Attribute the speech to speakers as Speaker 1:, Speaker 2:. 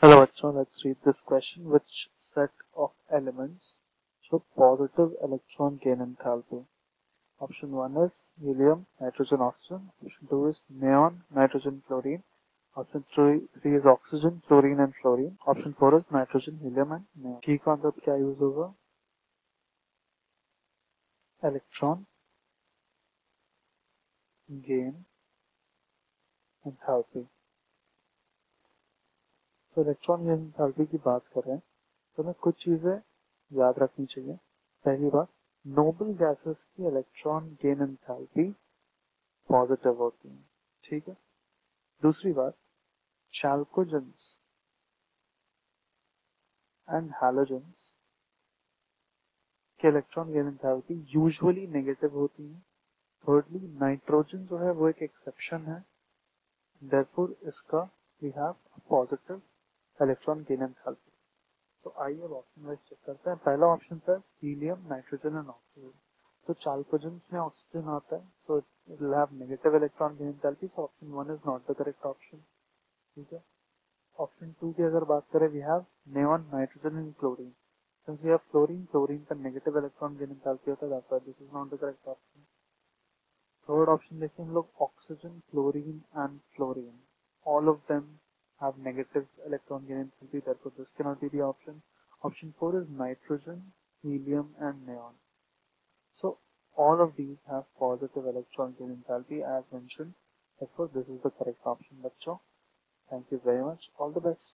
Speaker 1: Hello bachcho, let's read this question. Which set of elements show positive electron gain enthalpy? Option 1 is helium, nitrogen, oxygen. Option 2 is neon, nitrogen, fluorine. Option 3, 3 is oxygen, fluorine and fluorine. Option 4 is nitrogen, helium and neon. की concept क्या use होगा? Electron gain enthalpy. तो electron enthalpy की बात कर रहे हैं तो हमें कुछ चीज़ें याद रखनी चाहिए। पहली बात नोबल गैसेस की इलेक्ट्रॉन गेन एंथैल्पी पॉजिटिव होती है, ठीक है? दूसरी बात चैल्कोजेंस एंड हैलोजेंस के electron gain enthalpy usually negative होती है। थर्डली नाइट्रोजन जो है वो एक एक्सेप्शन है। देयरफॉर इसका we have positive electron gain enthalpy तो आइए अब ऑप्शन वाइज चेक करते हैं। पहला ऑप्शन है हीलियम नाइट्रोजन एंड ऑक्सीजन तो चाल्कोजेंस में ऑक्सीजन आता है so it will have negative electron gain enthalpy so option 1 is not the correct option ठीक है? ऑप्शन 2 की अगर बात करें we have neon nitrogen and chlorine since we have fluorine fluorine का नेगेटिव इलेक्ट्रॉन गेन एंथैल्पी होता है that's why this is not the correct option third option देखिए, हम लोग oxygen chlorine and fluorine all of them have negative electron gain enthalpy, therefore this cannot be the option. Option 4 is nitrogen, helium and neon. So all of these have positive electron gain enthalpy as mentioned. Therefore this is the correct option, Bacho. Thank you very much. All the best.